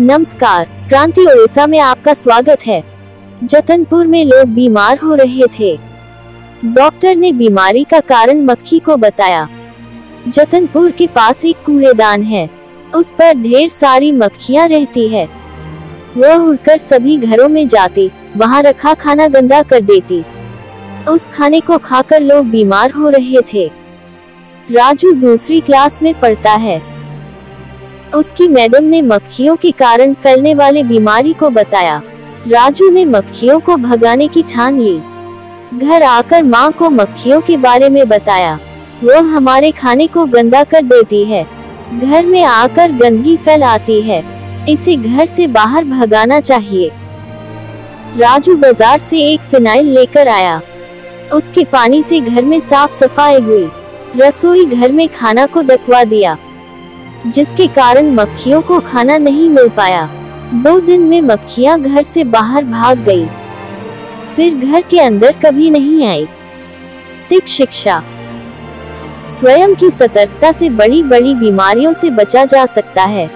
नमस्कार, क्रांति ओडिशा में आपका स्वागत है। जतनपुर में लोग बीमार हो रहे थे। डॉक्टर ने बीमारी का कारण मक्खी को बताया। जतनपुर के पास एक कूड़ेदान है। उस पर ढेर सारी मक्खियाँ रहती है। वह उड़कर सभी घरों में जाती, वहाँ रखा खाना गंदा कर देती। उस खाने को खाकर लोग बीमार हो रहे थे। राजू दूसरी क्लास में पढ़ता है। उसकी मैडम ने मक्खियों के कारण फैलने वाले बीमारी को बताया। राजू ने मक्खियों को भगाने की ठान ली। घर आकर माँ को मक्खियों के बारे में बताया। वह हमारे खाने को गंदा कर देती है। घर में आकर गंदगी फैल आती है। इसे घर से बाहर भगाना चाहिए। राजू बाज़ार से एक फिनाइल लेकर आया। उसके पानी से घर में साफ़ सफ़ाई हुई। रसोई घर में खाना को डकवा दिया। जिसके कारण मक्खियों को खाना नहीं मिल पाया। दो दिन में मक्खियाँ घर से बाहर भाग गई। फिर घर के अंदर कभी नहीं आई। तिक शिक्षा। स्वयं की सतर्कता से बड़ी बड़ी बीमारियों से बचा जा सकता है।